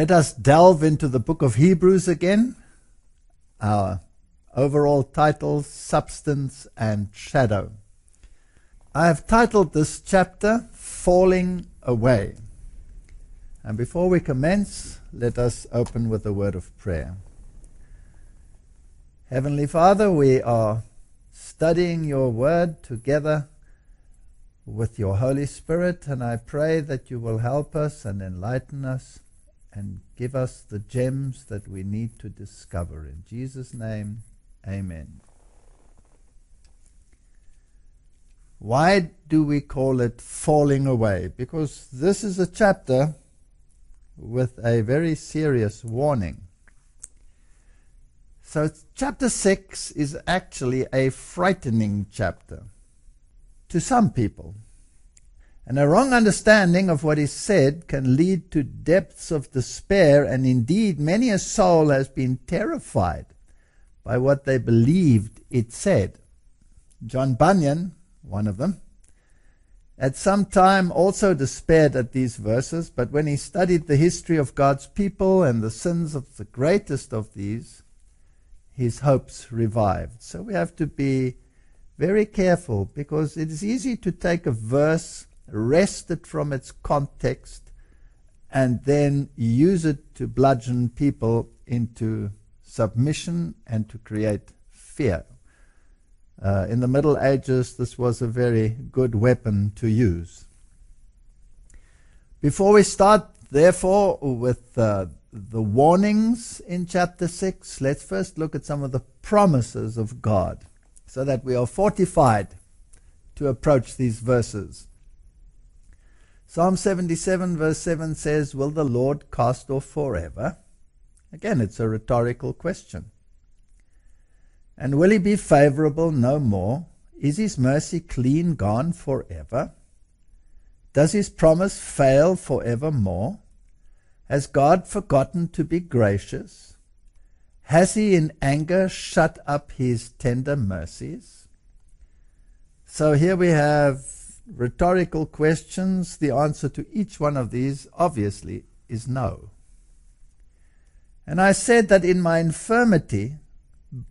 Let us delve into the book of Hebrews again. Our overall title, Substance and Shadow. I have titled this chapter, Falling Away. And before we commence, let us open with a word of prayer. Heavenly Father, we are studying your word together with your Holy Spirit, and I pray that you will help us and enlighten us and give us the gems that we need to discover. In Jesus' name, amen. Why do we call it falling away? Because this is a chapter with a very serious warning. So, chapter 6 is actually a frightening chapter to some people. And a wrong understanding of what is said can lead to depths of despair, and indeed, many a soul has been terrified by what they believed it said. John Bunyan, one of them, at some time also despaired at these verses, but when he studied the history of God's people and the sins of the greatest of these, his hopes revived. So we have to be very careful because it is easy to take a verse wrest it from its context, and then use it to bludgeon people into submission and to create fear. Uh, in the Middle Ages, this was a very good weapon to use. Before we start, therefore, with uh, the warnings in chapter 6, let's first look at some of the promises of God so that we are fortified to approach these verses. Psalm 77, verse 7 says, Will the Lord cast off forever? Again, it's a rhetorical question. And will he be favorable no more? Is his mercy clean gone forever? Does his promise fail forevermore? Has God forgotten to be gracious? Has he in anger shut up his tender mercies? So here we have rhetorical questions, the answer to each one of these obviously is no. And I said that in my infirmity,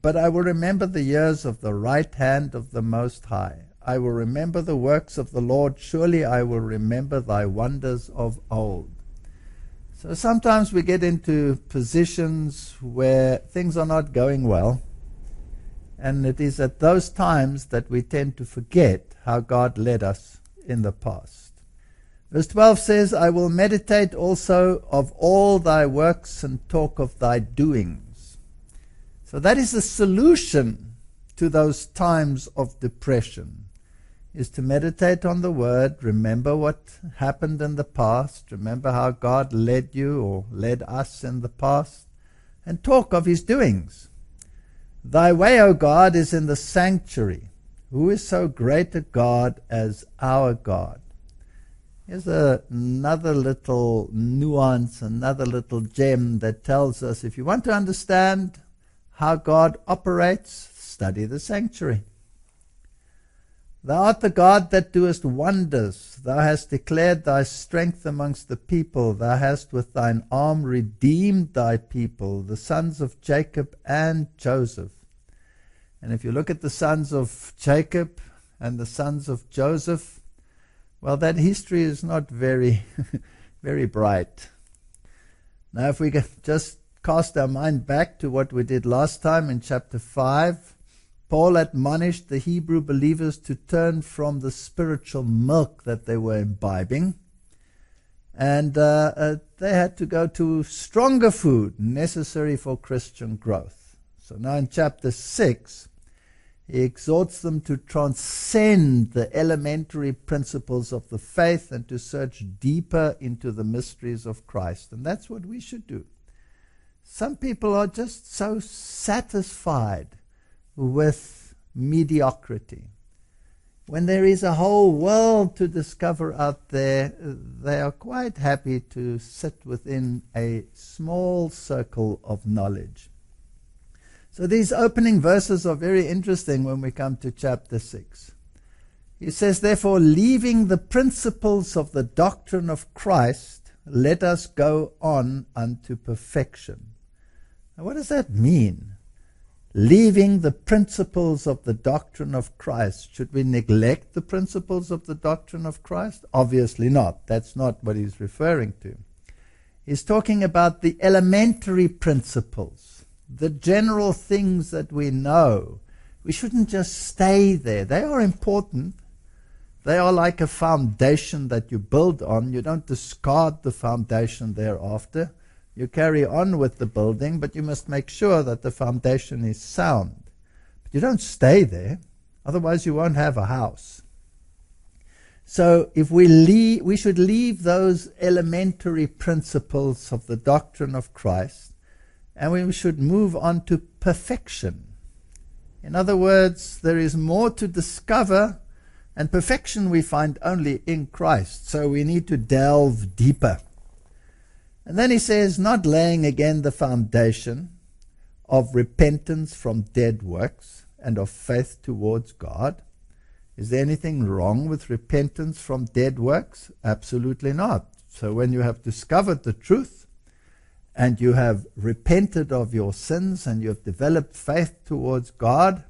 but I will remember the years of the right hand of the Most High. I will remember the works of the Lord. Surely I will remember thy wonders of old. So sometimes we get into positions where things are not going well. And it is at those times that we tend to forget how God led us in the past. Verse 12 says, I will meditate also of all thy works and talk of thy doings. So that is the solution to those times of depression is to meditate on the word, remember what happened in the past, remember how God led you or led us in the past, and talk of his doings. Thy way, O God, is in the sanctuary. Who is so great a God as our God? Here's a, another little nuance, another little gem that tells us if you want to understand how God operates, study the sanctuary. Thou art the God that doest wonders. Thou hast declared thy strength amongst the people. Thou hast with thine arm redeemed thy people, the sons of Jacob and Joseph. And if you look at the sons of Jacob and the sons of Joseph, Well, that history is not very, very bright. Now, if we can just cast our mind back to what we did last time in chapter 5, Paul admonished the Hebrew believers to turn from the spiritual milk that they were imbibing, and uh, uh, they had to go to stronger food necessary for Christian growth. So now in chapter 6, he exhorts them to transcend the elementary principles of the faith and to search deeper into the mysteries of Christ. And that's what we should do. Some people are just so satisfied with mediocrity. When there is a whole world to discover out there, they are quite happy to sit within a small circle of knowledge. So these opening verses are very interesting when we come to chapter 6. He says, Therefore, leaving the principles of the doctrine of Christ, let us go on unto perfection. Now, what does that mean? Leaving the principles of the doctrine of Christ. Should we neglect the principles of the doctrine of Christ? Obviously not. That's not what he's referring to. He's talking about the elementary principles the general things that we know, we shouldn't just stay there. They are important. They are like a foundation that you build on. You don't discard the foundation thereafter. You carry on with the building, but you must make sure that the foundation is sound. But you don't stay there, otherwise, you won't have a house. So, if we leave, we should leave those elementary principles of the doctrine of Christ and we should move on to perfection. In other words, there is more to discover, and perfection we find only in Christ. So we need to delve deeper. And then he says, not laying again the foundation of repentance from dead works and of faith towards God. Is there anything wrong with repentance from dead works? Absolutely not. So when you have discovered the truth, and you have repented of your sins and you have developed faith towards God,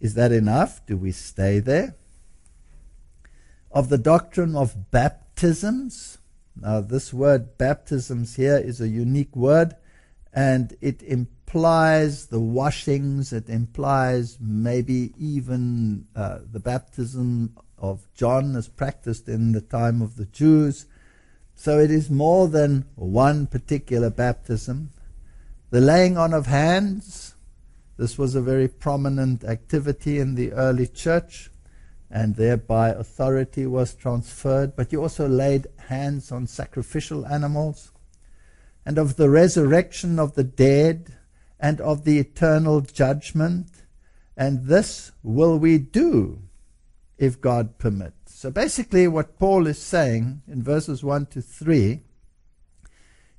is that enough? Do we stay there? Of the doctrine of baptisms. Now, this word baptisms here is a unique word and it implies the washings, it implies maybe even uh, the baptism of John as practiced in the time of the Jews. So it is more than one particular baptism. The laying on of hands, this was a very prominent activity in the early church, and thereby authority was transferred. But you also laid hands on sacrificial animals, and of the resurrection of the dead, and of the eternal judgment. And this will we do if God permit. So basically, what Paul is saying in verses 1 to 3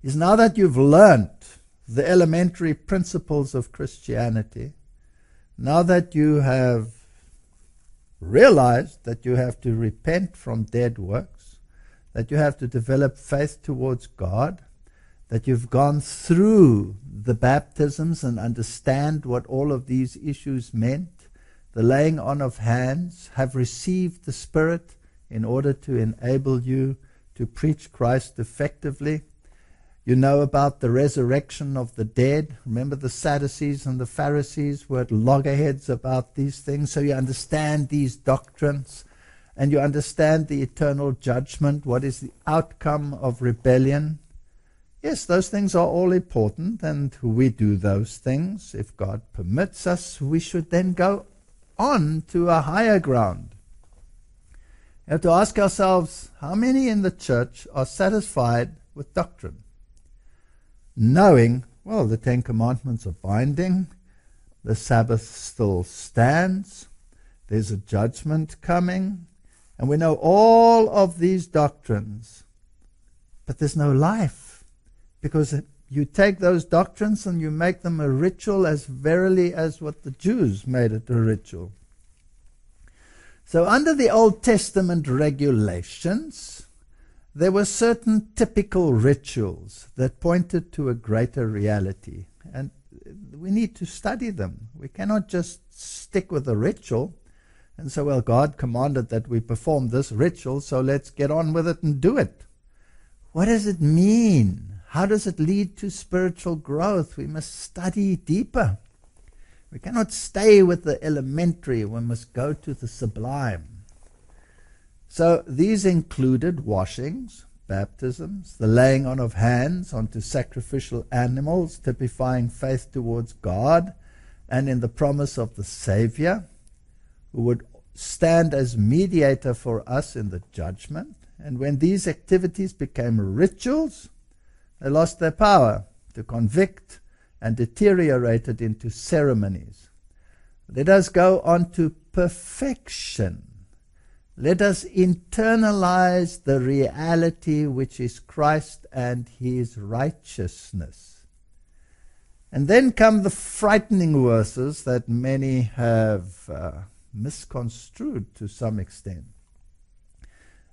is now that you've learnt the elementary principles of Christianity, now that you have realized that you have to repent from dead works, that you have to develop faith towards God, that you've gone through the baptisms and understand what all of these issues meant, the laying on of hands, have received the Spirit in order to enable you to preach Christ effectively. You know about the resurrection of the dead. Remember the Sadducees and the Pharisees were loggerheads about these things. So you understand these doctrines and you understand the eternal judgment. What is the outcome of rebellion? Yes, those things are all important, and we do those things. If God permits us, we should then go on to a higher ground. We have to ask ourselves how many in the church are satisfied with doctrine? Knowing, well, the Ten Commandments are binding, the Sabbath still stands, there's a judgment coming, and we know all of these doctrines, but there's no life because you take those doctrines and you make them a ritual as verily as what the Jews made it a ritual. So, under the Old Testament regulations, there were certain typical rituals that pointed to a greater reality. And we need to study them. We cannot just stick with a ritual. and say, well, God commanded that we perform this ritual, so let's get on with it and do it. What does it mean? How does it lead to spiritual growth? We must study deeper. We cannot stay with the elementary, we must go to the sublime. So these included washings, baptisms, the laying on of hands onto sacrificial animals, typifying faith towards God and in the promise of the Savior, who would stand as mediator for us in the judgment. And when these activities became rituals, they lost their power to convict and deteriorated into ceremonies. Let us go on to perfection let us internalize the reality which is Christ and his righteousness. And then come the frightening verses that many have uh, misconstrued to some extent.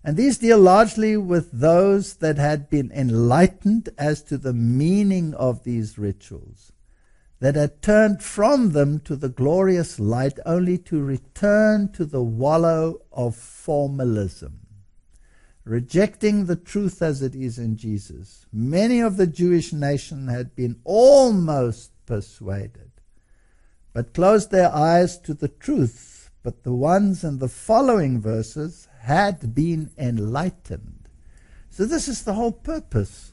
And these deal largely with those that had been enlightened as to the meaning of these rituals that had turned from them to the glorious light only to return to the wallow of formalism, rejecting the truth as it is in Jesus. Many of the Jewish nation had been almost persuaded, but closed their eyes to the truth. But the ones in the following verses had been enlightened. So, this is the whole purpose.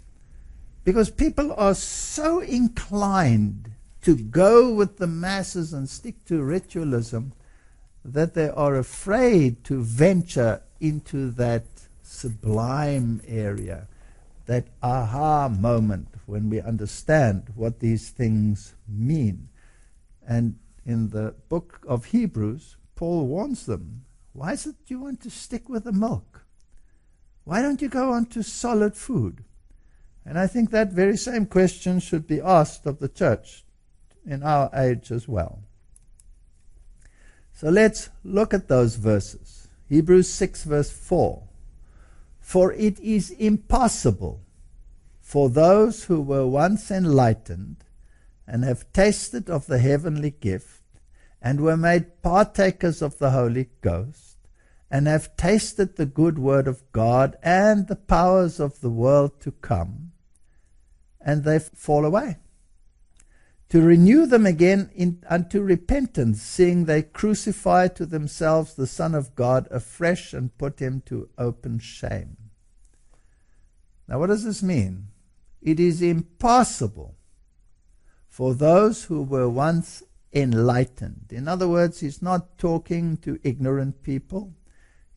Because people are so inclined to go with the masses and stick to ritualism that they are afraid to venture into that sublime area, that aha moment when we understand what these things mean. And in the book of Hebrews, Paul warns them why is it you want to stick with the milk? Why don't you go on to solid food? And I think that very same question should be asked of the church in our age as well. So let's look at those verses. Hebrews 6, verse 4. For it is impossible for those who were once enlightened and have tasted of the heavenly gift and were made partakers of the Holy Ghost and have tasted the good word of God and the powers of the world to come, and they fall away to renew them again in, unto repentance, seeing they crucify to themselves the Son of God afresh and put him to open shame. Now, what does this mean? It is impossible for those who were once enlightened. In other words, he's not talking to ignorant people,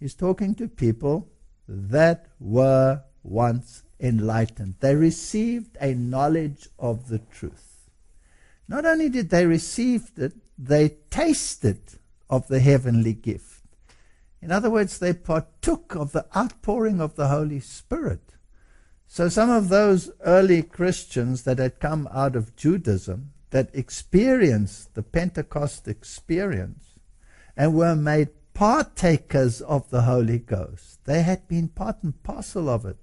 he's talking to people that were once enlightened. They received a knowledge of the truth. Not only did they receive it, they tasted of the heavenly gift. In other words, they partook of the outpouring of the Holy Spirit. So some of those early Christians that had come out of Judaism, that experienced the Pentecost experience, and were made partakers of the Holy Ghost, they had been part and parcel of it,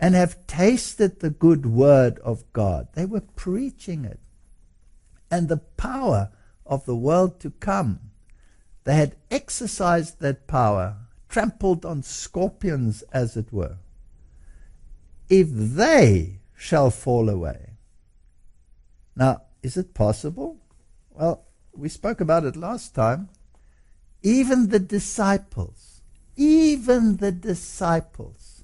and have tasted the good word of God. They were preaching it and the power of the world to come. They had exercised that power, trampled on scorpions, as it were. If they shall fall away. Now, is it possible? Well, we spoke about it last time. Even the disciples, even the disciples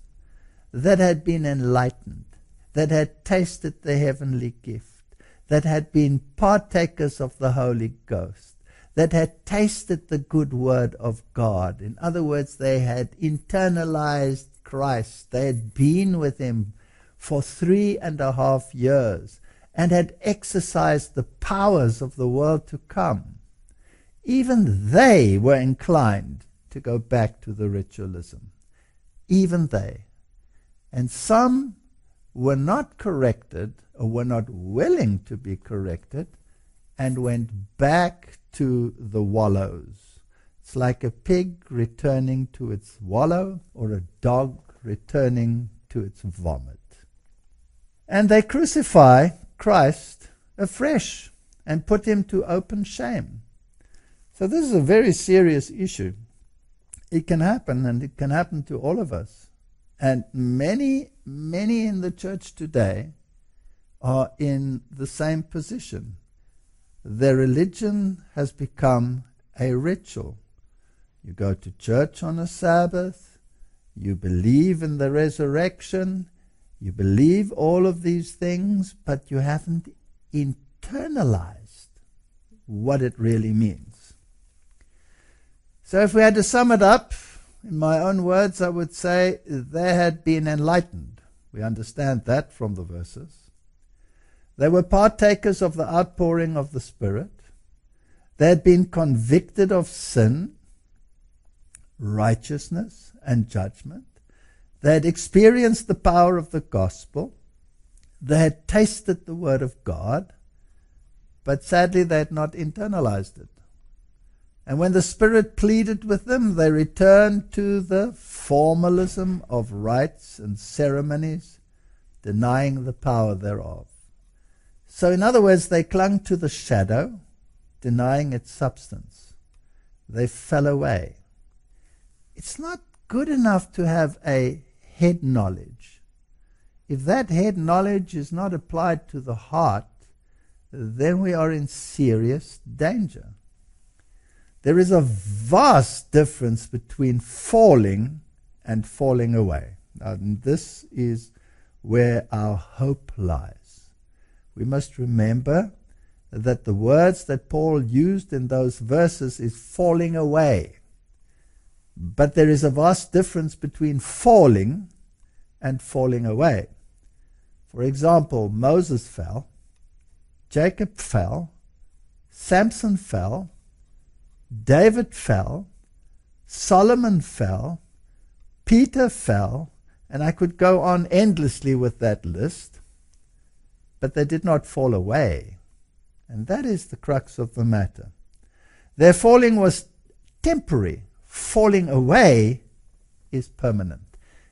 that had been enlightened, that had tasted the heavenly gift, that had been partakers of the Holy Ghost, that had tasted the good word of God. In other words, they had internalized Christ. They had been with him for three and a half years and had exercised the powers of the world to come. Even they were inclined to go back to the ritualism. Even they. And some were not corrected or were not willing to be corrected and went back to the wallows. It's like a pig returning to its wallow or a dog returning to its vomit. And they crucify Christ afresh and put him to open shame. So this is a very serious issue. It can happen, and it can happen to all of us. And many, many in the church today are in the same position. Their religion has become a ritual. You go to church on a Sabbath, you believe in the resurrection, you believe all of these things, but you haven't internalized what it really means. So, if we had to sum it up, in my own words, I would say they had been enlightened. We understand that from the verses. They were partakers of the outpouring of the Spirit. They had been convicted of sin, righteousness, and judgment. They had experienced the power of the gospel. They had tasted the word of God, but sadly they had not internalized it. And when the Spirit pleaded with them, they returned to the formalism of rites and ceremonies, denying the power thereof. So, in other words, they clung to the shadow, denying its substance. They fell away. It's not good enough to have a head knowledge. If that head knowledge is not applied to the heart, then we are in serious danger. There is a vast difference between falling and falling away. And this is where our hope lies. We must remember that the words that Paul used in those verses is falling away. But there is a vast difference between falling and falling away. For example, Moses fell, Jacob fell, Samson fell, David fell, Solomon fell, Peter fell, and I could go on endlessly with that list, but they did not fall away. And that is the crux of the matter. Their falling was temporary, falling away is permanent.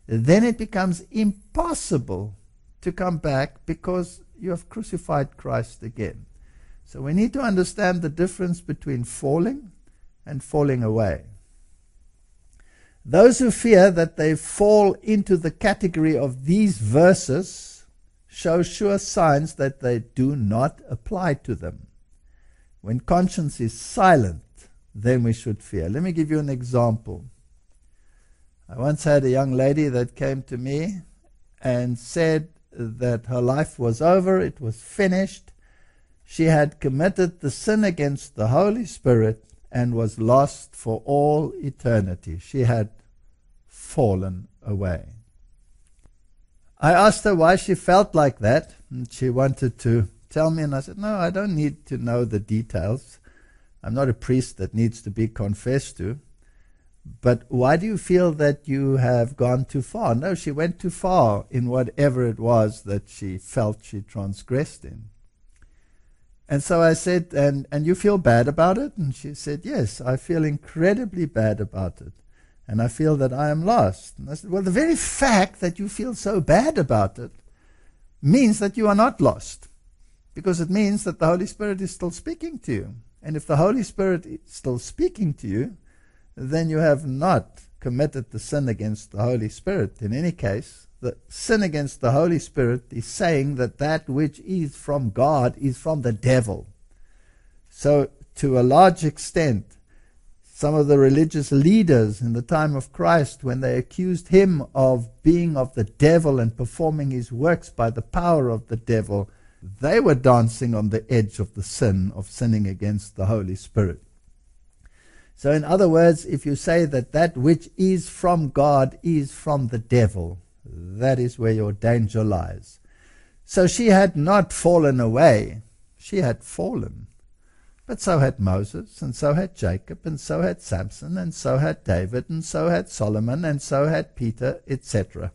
Then it becomes impossible to come back because you have crucified Christ again. So we need to understand the difference between falling and falling away. Those who fear that they fall into the category of these verses show sure signs that they do not apply to them. When conscience is silent, then we should fear. Let me give you an example. I once had a young lady that came to me and said that her life was over, it was finished. She had committed the sin against the Holy Spirit and was lost for all eternity. She had fallen away. I asked her why she felt like that, and she wanted to tell me, and I said, No, I don't need to know the details. I'm not a priest that needs to be confessed to. But why do you feel that you have gone too far? No, she went too far in whatever it was that she felt she transgressed in. And so I said, and, and you feel bad about it? And she said, Yes, I feel incredibly bad about it. And I feel that I am lost. And I said, Well, the very fact that you feel so bad about it means that you are not lost. Because it means that the Holy Spirit is still speaking to you. And if the Holy Spirit is still speaking to you, then you have not committed the sin against the Holy Spirit. In any case, the sin against the Holy Spirit is saying that that which is from God is from the devil. So, to a large extent, some of the religious leaders in the time of Christ, when they accused him of being of the devil and performing his works by the power of the devil, they were dancing on the edge of the sin of sinning against the Holy Spirit. So, in other words, if you say that that which is from God is from the devil, that is where your danger lies. So she had not fallen away, she had fallen. But so had Moses, and so had Jacob, and so had Samson, and so had David, and so had Solomon, and so had Peter, etc.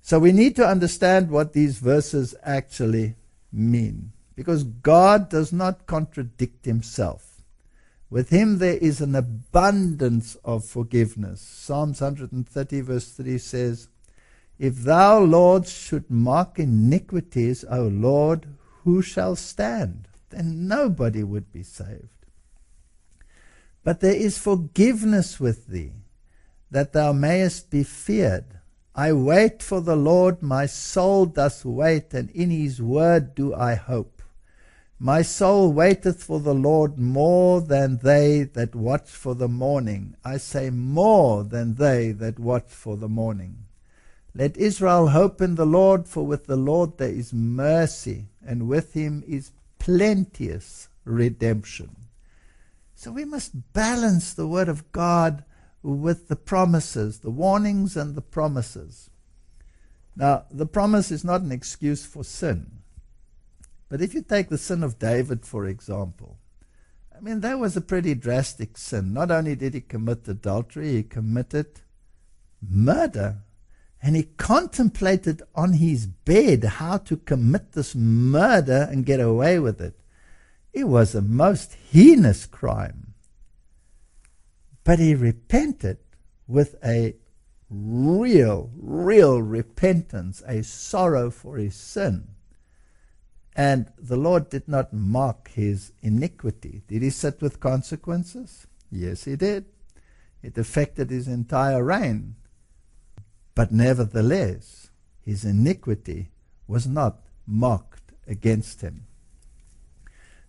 So we need to understand what these verses actually mean, because God does not contradict himself. With him there is an abundance of forgiveness. Psalms 130, verse 3 says, if thou, Lord, should mark iniquities, O Lord, who shall stand? Then nobody would be saved. But there is forgiveness with thee, that thou mayest be feared. I wait for the Lord, my soul doth wait, and in his word do I hope. My soul waiteth for the Lord more than they that watch for the morning. I say more than they that watch for the morning. Let Israel hope in the Lord, for with the Lord there is mercy, and with him is plenteous redemption. So we must balance the Word of God with the promises, the warnings and the promises. Now, the promise is not an excuse for sin. But if you take the sin of David, for example, I mean, that was a pretty drastic sin. Not only did he commit adultery, he committed murder. And he contemplated on his bed how to commit this murder and get away with it. It was a most heinous crime. But he repented with a real, real repentance, a sorrow for his sin. And the Lord did not mock his iniquity. Did he sit with consequences? Yes, he did. It affected his entire reign. But nevertheless, his iniquity was not mocked against him.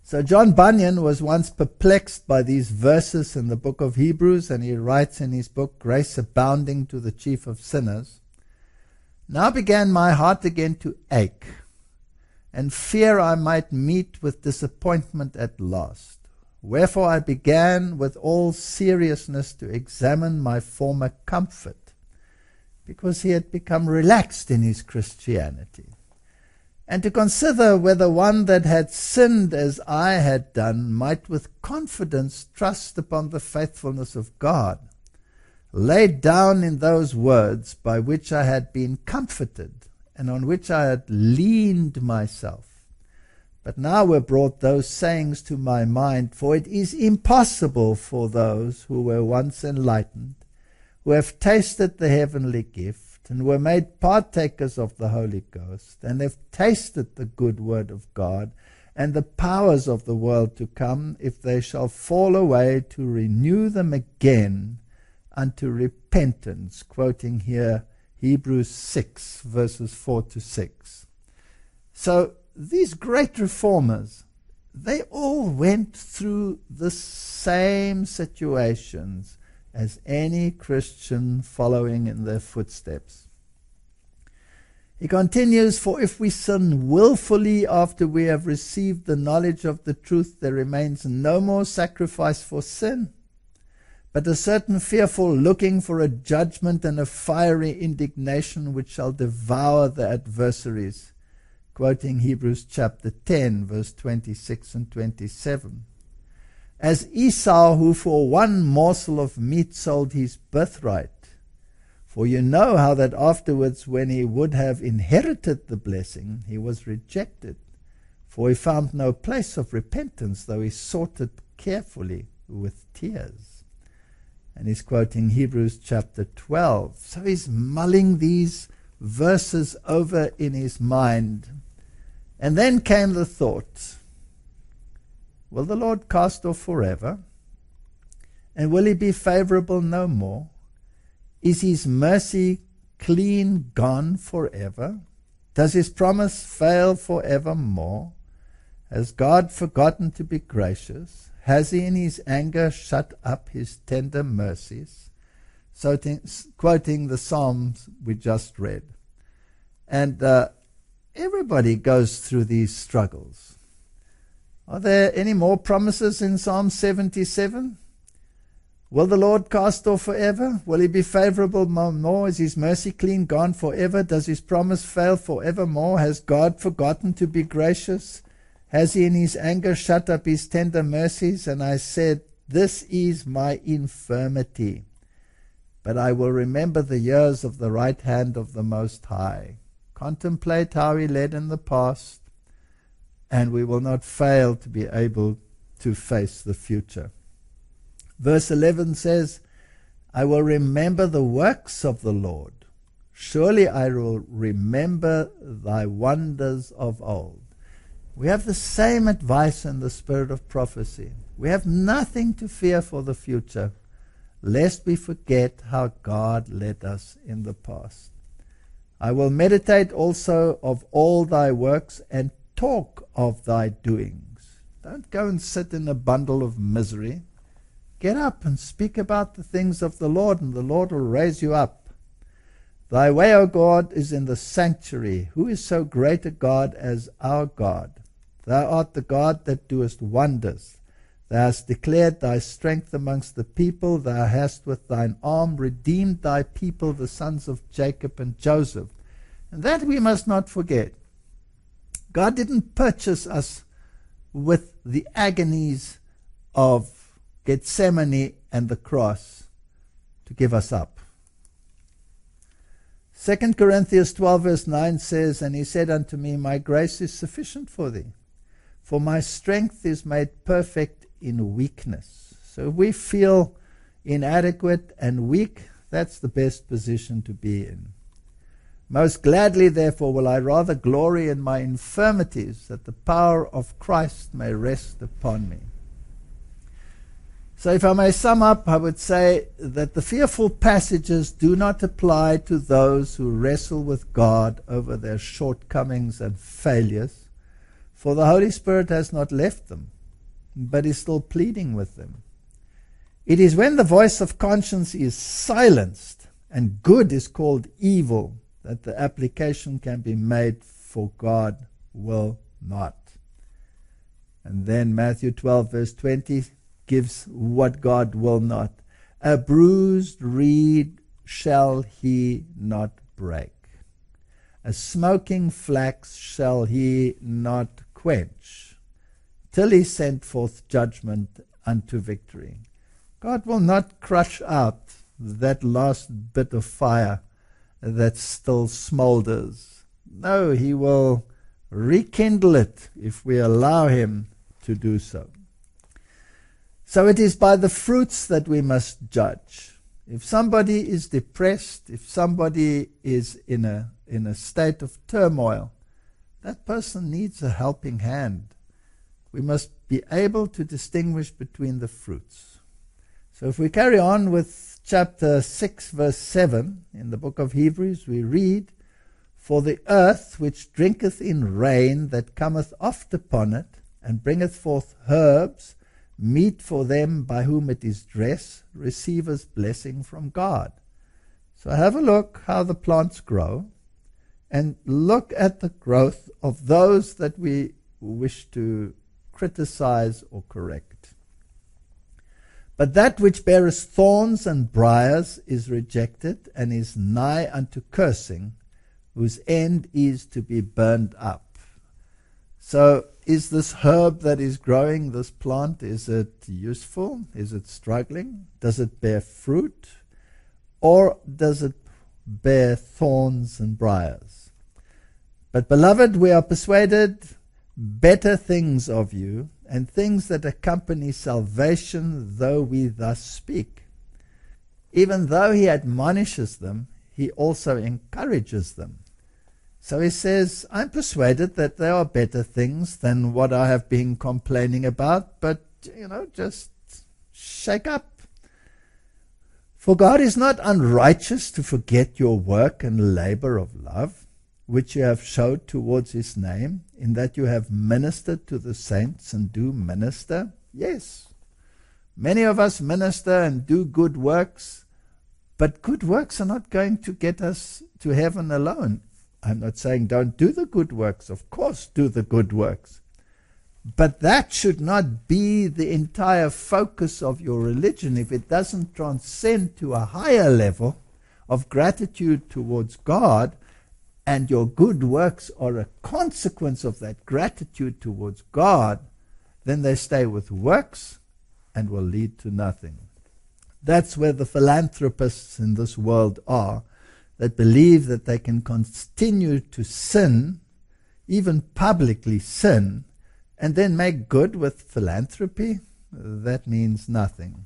So John Bunyan was once perplexed by these verses in the book of Hebrews, and he writes in his book, Grace Abounding to the Chief of Sinners. Now began my heart again to ache and fear I might meet with disappointment at last. Wherefore I began with all seriousness to examine my former comfort, because he had become relaxed in his Christianity, and to consider whether one that had sinned as I had done might with confidence trust upon the faithfulness of God, laid down in those words by which I had been comforted and on which I had leaned myself. But now were brought those sayings to my mind, for it is impossible for those who were once enlightened, who have tasted the heavenly gift, and were made partakers of the Holy Ghost, and have tasted the good word of God, and the powers of the world to come, if they shall fall away, to renew them again unto repentance. Quoting here Hebrews 6, verses 4 to 6. So these great reformers, they all went through the same situations as any Christian following in their footsteps. He continues, For if we sin wilfully after we have received the knowledge of the truth, there remains no more sacrifice for sin but a certain fearful looking for a judgment and a fiery indignation which shall devour the adversaries. Quoting Hebrews chapter 10, verse 26 and 27. As Esau, who for one morsel of meat sold his birthright. For you know how that afterwards, when he would have inherited the blessing, he was rejected. For he found no place of repentance, though he sought it carefully with tears. And he's quoting Hebrews chapter 12. So he's mulling these verses over in his mind. And then came the thought Will the Lord cast off forever? And will he be favorable no more? Is his mercy clean gone forever? Does his promise fail forevermore? Has God forgotten to be gracious? Has he in his anger shut up his tender mercies? So, t- quoting the Psalms we just read. And uh, everybody goes through these struggles. Are there any more promises in Psalm 77? Will the Lord cast off forever? Will he be favorable more? Is his mercy clean gone forever? Does his promise fail forevermore? Has God forgotten to be gracious? Has he in his anger shut up his tender mercies? And I said, This is my infirmity. But I will remember the years of the right hand of the Most High. Contemplate how he led in the past, and we will not fail to be able to face the future. Verse 11 says, I will remember the works of the Lord. Surely I will remember thy wonders of old. We have the same advice in the spirit of prophecy. We have nothing to fear for the future, lest we forget how God led us in the past. I will meditate also of all thy works and talk of thy doings. Don't go and sit in a bundle of misery. Get up and speak about the things of the Lord, and the Lord will raise you up. Thy way, O God, is in the sanctuary. Who is so great a God as our God? Thou art the God that doest wonders. Thou hast declared thy strength amongst the people. Thou hast with thine arm redeemed thy people, the sons of Jacob and Joseph. And that we must not forget. God didn't purchase us with the agonies of Gethsemane and the cross to give us up. 2 Corinthians 12, verse 9 says, And he said unto me, My grace is sufficient for thee, for my strength is made perfect in weakness. So if we feel inadequate and weak, that's the best position to be in. Most gladly, therefore, will I rather glory in my infirmities, that the power of Christ may rest upon me. So, if I may sum up, I would say that the fearful passages do not apply to those who wrestle with God over their shortcomings and failures, for the Holy Spirit has not left them, but is still pleading with them. It is when the voice of conscience is silenced and good is called evil that the application can be made, for God will not. And then Matthew 12, verse 20 gives what God will not. A bruised reed shall he not break. A smoking flax shall he not quench, till he send forth judgment unto victory. God will not crush out that last bit of fire that still smolders. No, he will rekindle it if we allow him to do so. So it is by the fruits that we must judge. If somebody is depressed, if somebody is in a, in a state of turmoil, that person needs a helping hand. We must be able to distinguish between the fruits. So if we carry on with chapter 6, verse 7 in the book of Hebrews, we read, For the earth which drinketh in rain that cometh oft upon it, and bringeth forth herbs, meet for them by whom it is dressed, receivers blessing from God. So have a look how the plants grow and look at the growth of those that we wish to criticize or correct. But that which beareth thorns and briers is rejected and is nigh unto cursing, whose end is to be burned up. So is this herb that is growing, this plant, is it useful? Is it struggling? Does it bear fruit? Or does it bear thorns and briars? But, beloved, we are persuaded better things of you, and things that accompany salvation, though we thus speak. Even though he admonishes them, he also encourages them so he says, I'm persuaded that there are better things than what I have been complaining about, but, you know, just shake up. For God is not unrighteous to forget your work and labor of love, which you have showed towards his name, in that you have ministered to the saints and do minister. Yes, many of us minister and do good works, but good works are not going to get us to heaven alone. I'm not saying don't do the good works. Of course, do the good works. But that should not be the entire focus of your religion if it doesn't transcend to a higher level of gratitude towards God, and your good works are a consequence of that gratitude towards God, then they stay with works and will lead to nothing. That's where the philanthropists in this world are that believe that they can continue to sin, even publicly sin, and then make good with philanthropy, that means nothing.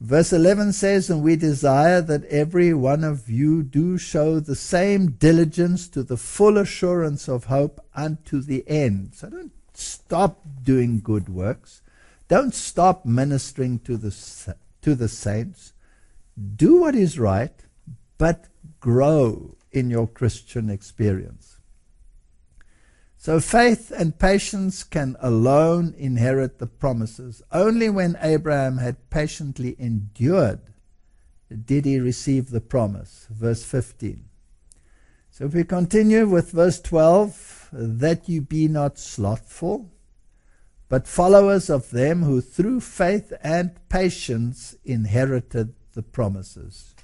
Verse 11 says, And we desire that every one of you do show the same diligence to the full assurance of hope unto the end. So don't stop doing good works. Don't stop ministering to the, to the saints. Do what is right, but grow in your Christian experience. So faith and patience can alone inherit the promises. Only when Abraham had patiently endured did he receive the promise. Verse 15. So if we continue with verse 12, that you be not slothful, but followers of them who through faith and patience inherited the promises.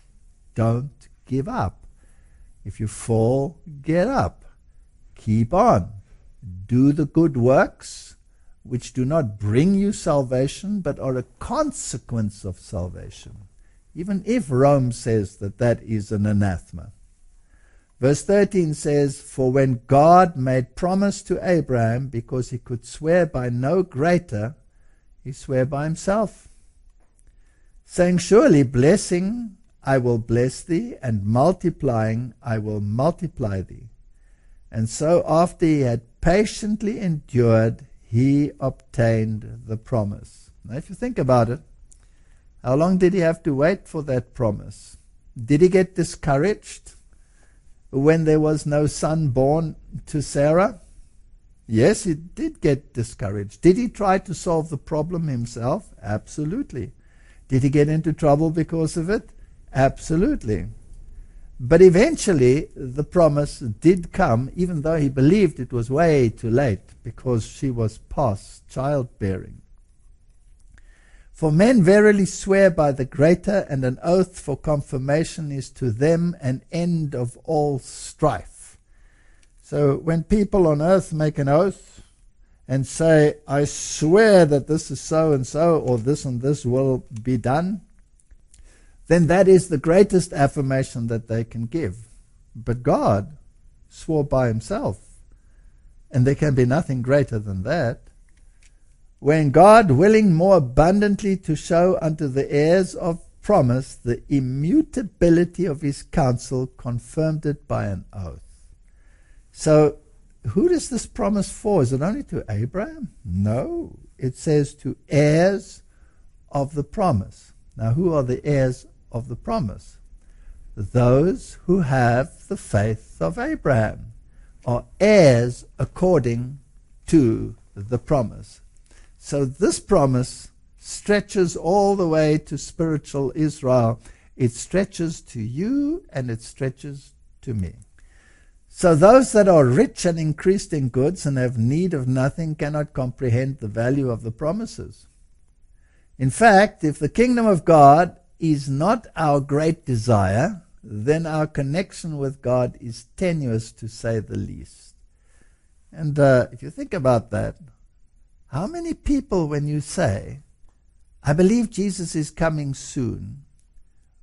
Don't give up. If you fall, get up. Keep on do the good works which do not bring you salvation but are a consequence of salvation, even if Rome says that that is an anathema. Verse 13 says, For when God made promise to Abraham, because he could swear by no greater, he swore by himself, saying, Surely blessing I will bless thee, and multiplying I will multiply thee. And so after he had patiently endured, he obtained the promise. Now, if you think about it, how long did he have to wait for that promise? Did he get discouraged when there was no son born to Sarah? Yes, he did get discouraged. Did he try to solve the problem himself? Absolutely. Did he get into trouble because of it? Absolutely. But eventually, the promise did come, even though he believed it was way too late because she was past childbearing. For men verily swear by the greater, and an oath for confirmation is to them an end of all strife. So when people on earth make an oath and say, I swear that this is so and so, or this and this will be done, then that is the greatest affirmation that they can give. But God swore by himself, and there can be nothing greater than that. When God, willing more abundantly to show unto the heirs of promise the immutability of his counsel, confirmed it by an oath. So, who does this promise for? Is it only to Abraham? No. It says to heirs of the promise. Now, who are the heirs of the promise. Those who have the faith of Abraham are heirs according to the promise. So this promise stretches all the way to spiritual Israel. It stretches to you and it stretches to me. So those that are rich and increased in goods and have need of nothing cannot comprehend the value of the promises. In fact, if the kingdom of God is not our great desire, then our connection with God is tenuous to say the least. And uh, if you think about that, how many people, when you say, I believe Jesus is coming soon,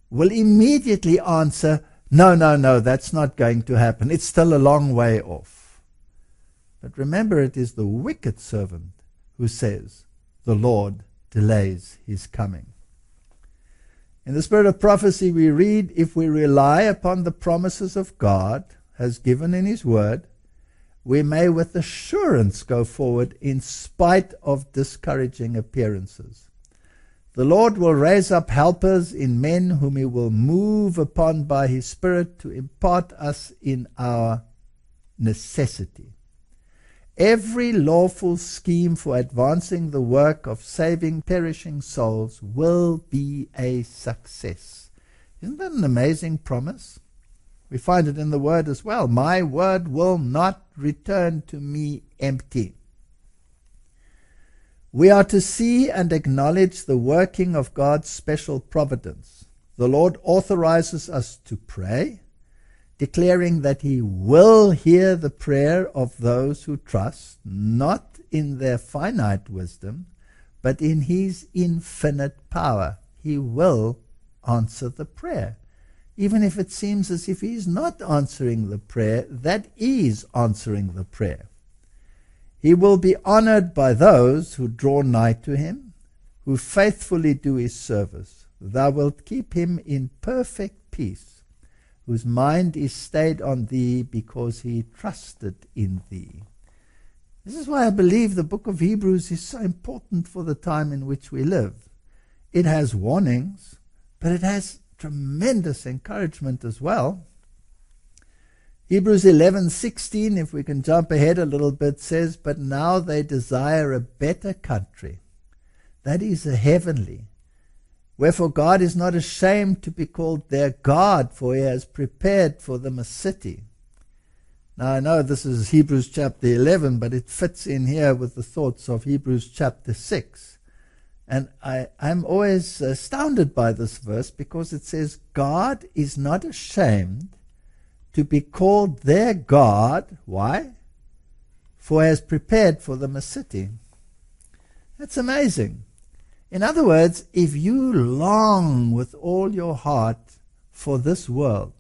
will immediately answer, No, no, no, that's not going to happen. It's still a long way off. But remember, it is the wicked servant who says, The Lord delays his coming. In the spirit of prophecy, we read, if we rely upon the promises of God has given in His Word, we may with assurance go forward in spite of discouraging appearances. The Lord will raise up helpers in men whom He will move upon by His Spirit to impart us in our necessity. Every lawful scheme for advancing the work of saving perishing souls will be a success. Isn't that an amazing promise? We find it in the Word as well. My word will not return to me empty. We are to see and acknowledge the working of God's special providence. The Lord authorizes us to pray declaring that he will hear the prayer of those who trust, not in their finite wisdom, but in his infinite power. He will answer the prayer. Even if it seems as if he's not answering the prayer, that is answering the prayer. He will be honored by those who draw nigh to him, who faithfully do his service. thou wilt keep him in perfect peace, whose mind is stayed on thee because he trusted in thee. This is why I believe the book of Hebrews is so important for the time in which we live. It has warnings, but it has tremendous encouragement as well. Hebrews 11:16 if we can jump ahead a little bit says but now they desire a better country that is a heavenly wherefore God is not ashamed to be called their God for he has prepared for them a city now I know this is Hebrews chapter 11, but it fits in here with the thoughts of Hebrews chapter 6. And I, I'm always astounded by this verse because it says, God is not ashamed to be called their God. Why? For he has prepared for them a city. That's amazing. In other words, if you long with all your heart for this world,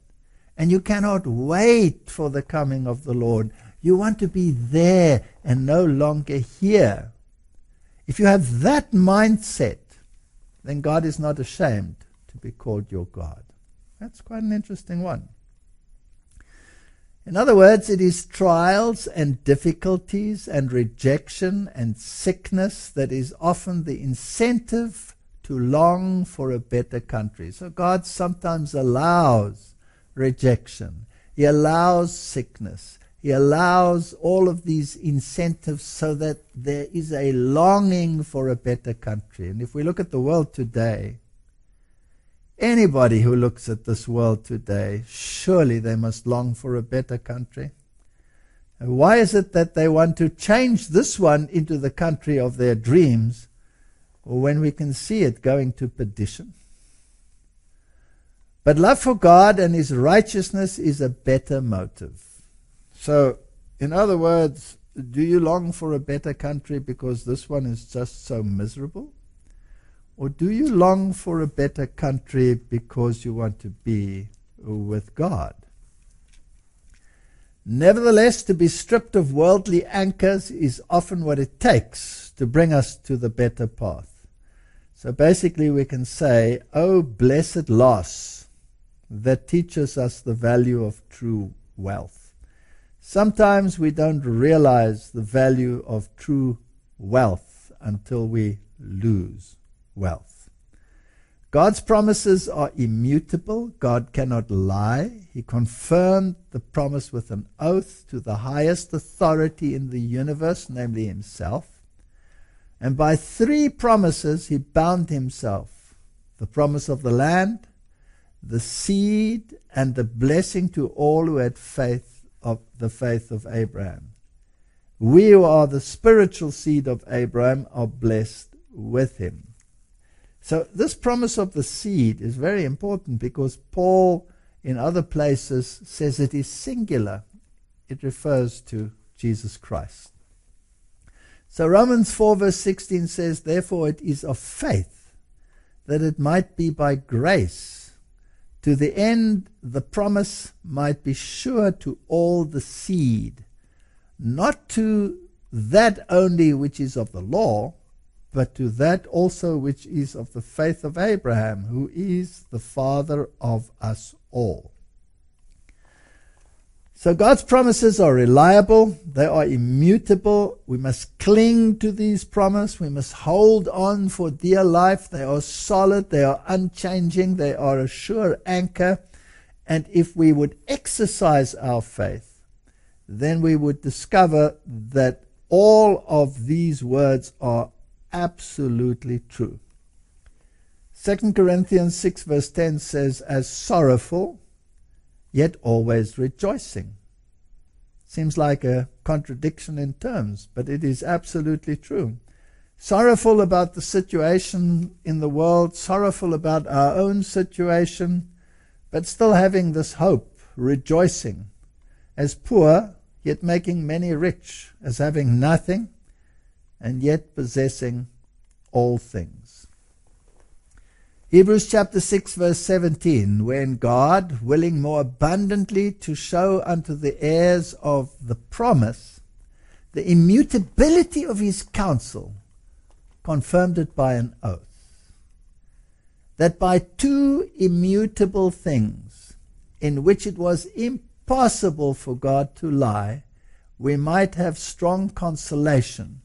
and you cannot wait for the coming of the Lord. You want to be there and no longer here. If you have that mindset, then God is not ashamed to be called your God. That's quite an interesting one. In other words, it is trials and difficulties and rejection and sickness that is often the incentive to long for a better country. So God sometimes allows rejection. He allows sickness. He allows all of these incentives so that there is a longing for a better country. And if we look at the world today, anybody who looks at this world today, surely they must long for a better country. And why is it that they want to change this one into the country of their dreams when we can see it going to perdition? But love for God and His righteousness is a better motive. So, in other words, do you long for a better country because this one is just so miserable? Or do you long for a better country because you want to be with God? Nevertheless, to be stripped of worldly anchors is often what it takes to bring us to the better path. So basically, we can say, Oh, blessed loss that teaches us the value of true wealth. Sometimes we don't realize the value of true wealth until we lose wealth. God's promises are immutable. God cannot lie. He confirmed the promise with an oath to the highest authority in the universe, namely Himself. And by three promises, He bound Himself the promise of the land, the seed and the blessing to all who had faith of the faith of Abraham. We who are the spiritual seed of Abraham are blessed with him. So this promise of the seed is very important because Paul in other places says it is singular. It refers to Jesus Christ. So Romans 4 verse 16 says, Therefore it is of faith that it might be by grace to the end the promise might be sure to all the seed, not to that only which is of the law, but to that also which is of the faith of Abraham, who is the father of us all. So God's promises are reliable, they are immutable. We must cling to these promises. We must hold on for dear life. They are solid, they are unchanging, they are a sure anchor. And if we would exercise our faith, then we would discover that all of these words are absolutely true. 2 Corinthians 6 verse 10 says, As sorrowful, yet always rejoicing. Seems like a contradiction in terms, but it is absolutely true. Sorrowful about the situation in the world, sorrowful about our own situation, but still having this hope, rejoicing. As poor, yet making many rich, as having nothing, and yet possessing all things. Hebrews chapter 6 verse 17, when God, willing more abundantly to show unto the heirs of the promise the immutability of his counsel, confirmed it by an oath. that by two immutable things, in which it was impossible for God to lie, we might have strong consolation,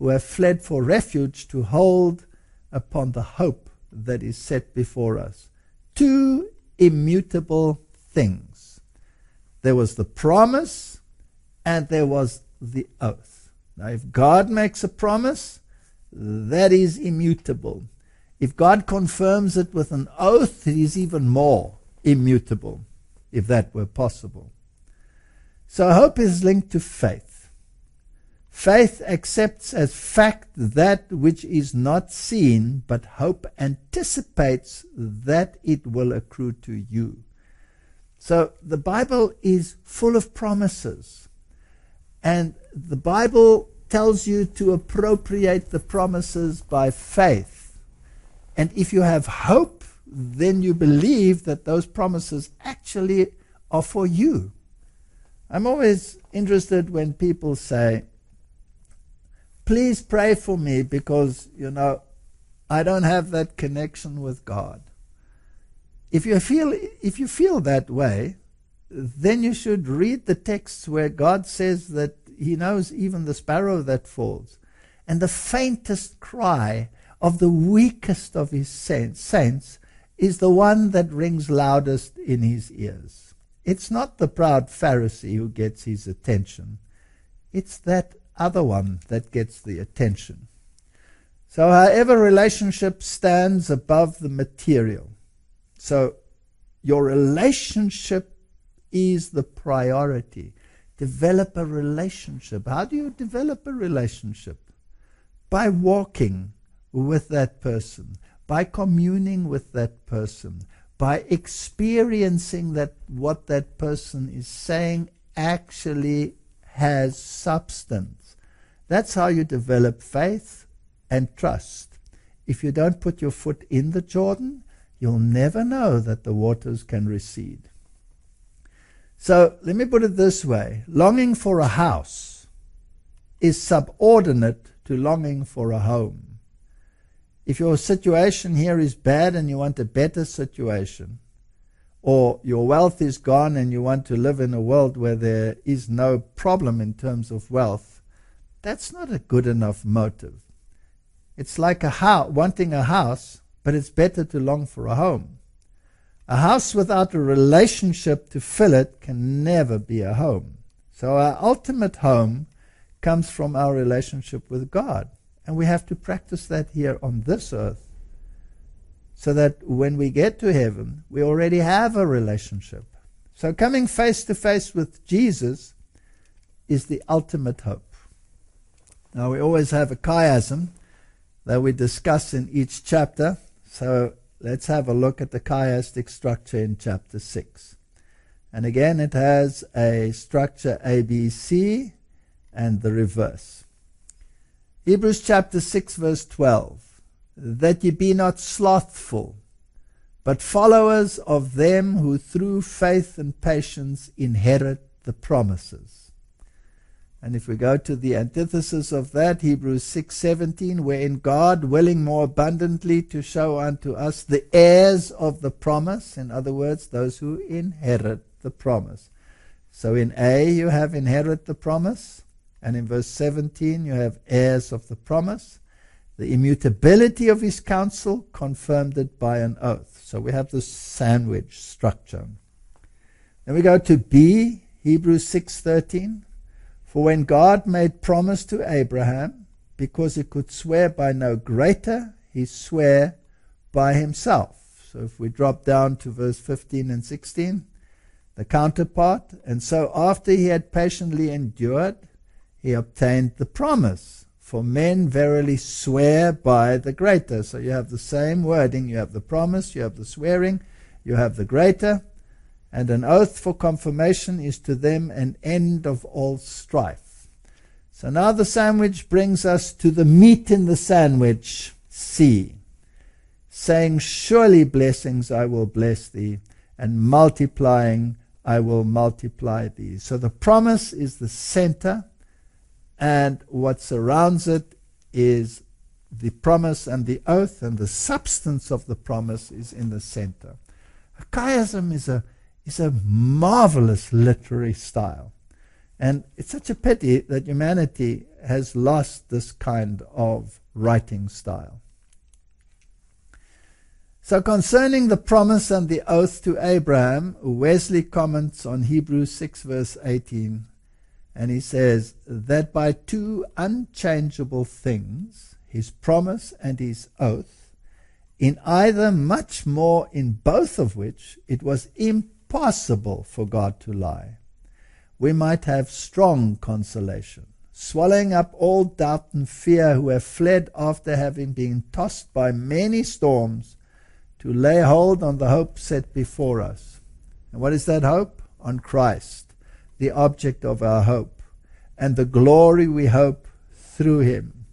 who have fled for refuge to hold upon the hope that is set before us. Two immutable things. There was the promise and there was the oath. Now, if God makes a promise, that is immutable. If God confirms it with an oath, it is even more immutable, if that were possible. So hope is linked to faith. Faith accepts as fact that which is not seen, but hope anticipates that it will accrue to you. So the Bible is full of promises. And the Bible tells you to appropriate the promises by faith. And if you have hope, then you believe that those promises actually are for you. I'm always interested when people say, please pray for me because, you know, I don't have that connection with God. If you feel, if you feel that way, then you should read the texts where God says that he knows even the sparrow that falls. And the faintest cry of the weakest of his saints is the one that rings loudest in his ears. It's not the proud Pharisee who gets his attention. It's that other one that gets the attention. So, however, relationship stands above the material. So, your relationship is the priority. Develop a relationship. How do you develop a relationship? By walking with that person, by communing with that person, by experiencing that what that person is saying actually has substance. That's how you develop faith and trust. If you don't put your foot in the Jordan, you'll never know that the waters can recede. So let me put it this way longing for a house is subordinate to longing for a home. If your situation here is bad and you want a better situation, or your wealth is gone and you want to live in a world where there is no problem in terms of wealth, that's not a good enough motive. It's like a house, wanting a house, but it's better to long for a home. A house without a relationship to fill it can never be a home. So our ultimate home comes from our relationship with God. And we have to practice that here on this earth so that when we get to heaven, we already have a relationship. So coming face to face with Jesus is the ultimate hope. Now, we always have a chiasm that we discuss in each chapter. So Let's have a look at the chiastic structure in chapter 6. And again, it has a structure ABC and the reverse. Hebrews chapter 6, verse 12. That ye be not slothful, but followers of them who through faith and patience inherit the promises. And if we go to the antithesis of that, Hebrews 6:17, wherein God, willing more abundantly to show unto us the heirs of the promise, in other words, those who inherit the promise. So in A you have inherit the promise, and in verse 17 you have heirs of the promise. The immutability of his counsel confirmed it by an oath. So we have this sandwich structure. Then we go to B, Hebrews 6:13. For when God made promise to Abraham, because he could swear by no greater, he swore by himself. So if we drop down to verse 15 and 16, the counterpart, and so after he had patiently endured, he obtained the promise. For men verily swear by the greater. So you have the same wording. You have the promise, you have the swearing, you have the greater and an oath for confirmation is to them an end of all strife. So now the sandwich brings us to the meat in the sandwich, C, saying, Surely blessings I will bless thee, and multiplying I will multiply thee. So the promise is the center, and what surrounds it is the promise and the oath, and the substance of the promise is in the center. Chiasm is a, is a marvelous literary style. And it's such a pity that humanity has lost this kind of writing style. So, concerning the promise and the oath to Abraham, Wesley comments on Hebrews 6, verse 18, and he says, That by two unchangeable things, his promise and his oath, in either much more in both of which it was impossible for God to lie, we might have strong consolation, swallowing up all doubt and fear who have fled after having been tossed by many storms to lay hold on the hope set before us. And what is that hope? On Christ, the object of our hope, and the glory we hope through him.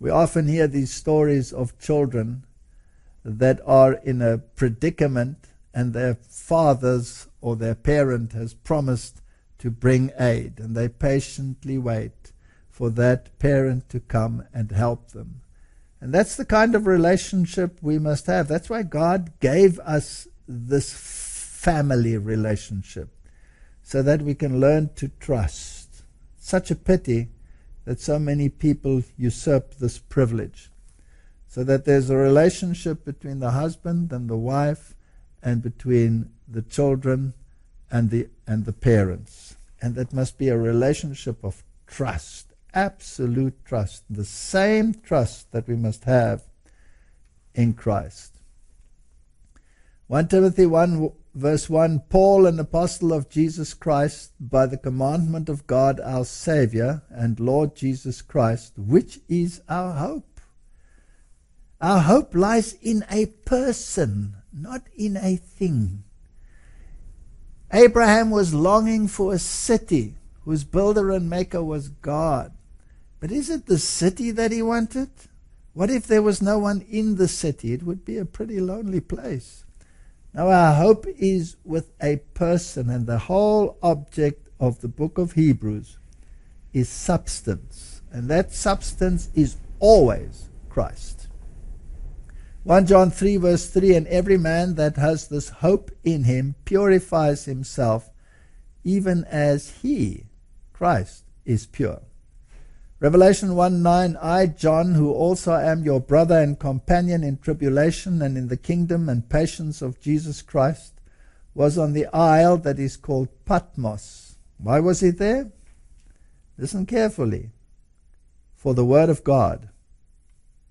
We often hear these stories of children that are in a predicament and their fathers or their parent has promised to bring aid, and they patiently wait for that parent to come and help them. And that's the kind of relationship we must have. That's why God gave us this family relationship so that we can learn to trust. Such a pity that so many people usurp this privilege. So that there's a relationship between the husband and the wife and between the children and the and the parents. And that must be a relationship of trust absolute trust, the same trust that we must have in Christ. 1 Timothy 1 verse 1 Paul, an apostle of Jesus Christ, by the commandment of God our Saviour and Lord Jesus Christ, which is our hope. Our hope lies in a person, not in a thing. Abraham was longing for a city whose builder and maker was God. But is it the city that he wanted? What if there was no one in the city? It would be a pretty lonely place. Now, our hope is with a person, and the whole object of the book of Hebrews is substance. And that substance is always Christ. 1 John 3, verse 3 And every man that has this hope in him purifies himself, even as he, Christ, is pure. Revelation 1 9 I, John, who also am your brother and companion in tribulation and in the kingdom and patience of Jesus Christ, was on the isle that is called Patmos. Why was he there? Listen carefully. For the word of God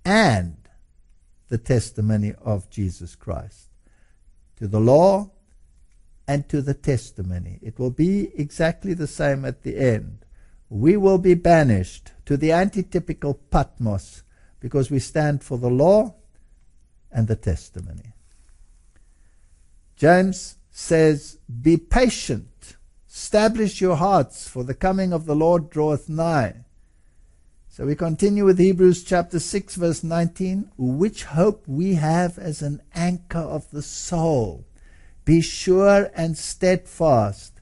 and the testimony of Jesus Christ. To the law and to the testimony. It will be exactly the same at the end we will be banished to the antitypical Patmos because we stand for the law and the testimony. James says, Be patient, establish your hearts, for the coming of the Lord draweth nigh. So we continue with Hebrews chapter 6, verse 19, which hope we have as an anchor of the soul. Be sure and steadfast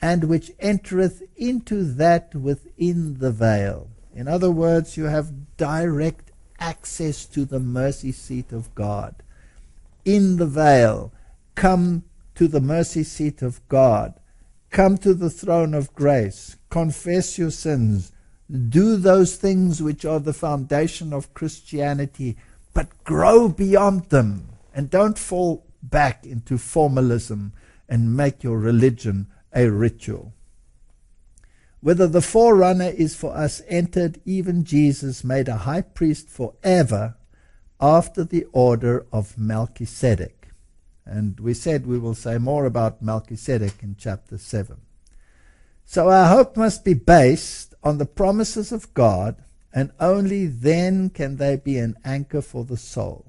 and which entereth into that within the veil. In other words, you have direct access to the mercy seat of God. In the veil, come to the mercy seat of God. Come to the throne of grace. Confess your sins. Do those things which are the foundation of Christianity, but grow beyond them. And don't fall back into formalism and make your religion a ritual. Whether the forerunner is for us entered, even Jesus made a high priest forever after the order of Melchizedek. And we said we will say more about Melchizedek in chapter 7. So our hope must be based on the promises of God, and only then can they be an anchor for the soul.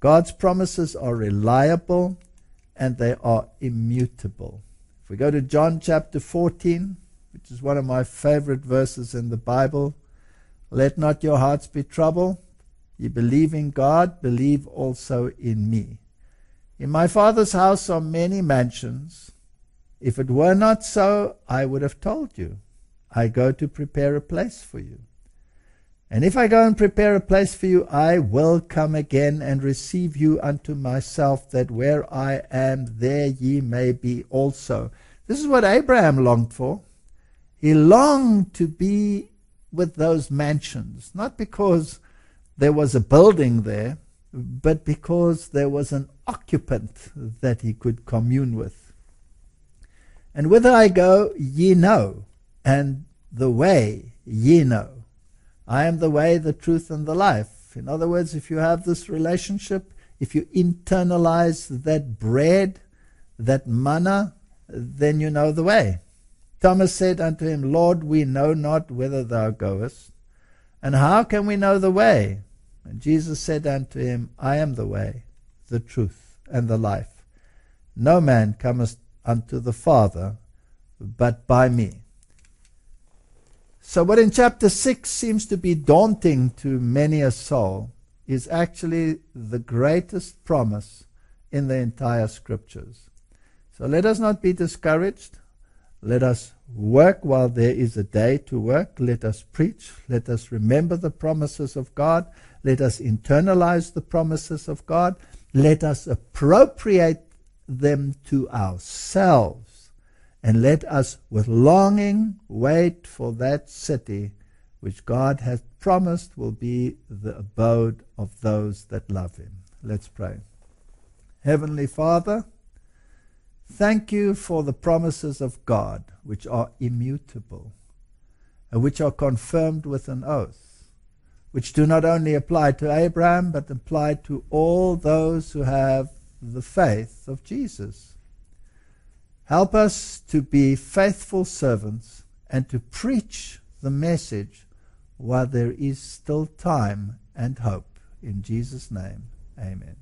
God's promises are reliable and they are immutable. If we go to John chapter 14, which is one of my favorite verses in the Bible, let not your hearts be troubled. You believe in God, believe also in me. In my Father's house are many mansions. If it were not so, I would have told you. I go to prepare a place for you. And if I go and prepare a place for you, I will come again and receive you unto myself, that where I am, there ye may be also. This is what Abraham longed for. He longed to be with those mansions, not because there was a building there, but because there was an occupant that he could commune with. And whither I go, ye know, and the way ye know. I am the way, the truth, and the life. In other words, if you have this relationship, if you internalize that bread, that manna, then you know the way. Thomas said unto him, Lord, we know not whither thou goest, and how can we know the way? And Jesus said unto him, I am the way, the truth, and the life. No man cometh unto the Father but by me. So, what in chapter 6 seems to be daunting to many a soul is actually the greatest promise in the entire scriptures. So, let us not be discouraged. Let us work while there is a day to work. Let us preach. Let us remember the promises of God. Let us internalize the promises of God. Let us appropriate them to ourselves and let us with longing wait for that city which God hath promised will be the abode of those that love him. Let's pray. Heavenly Father, thank you for the promises of God which are immutable and which are confirmed with an oath, which do not only apply to Abraham but apply to all those who have the faith of Jesus. Help us to be faithful servants and to preach the message while there is still time and hope. In Jesus' name, amen.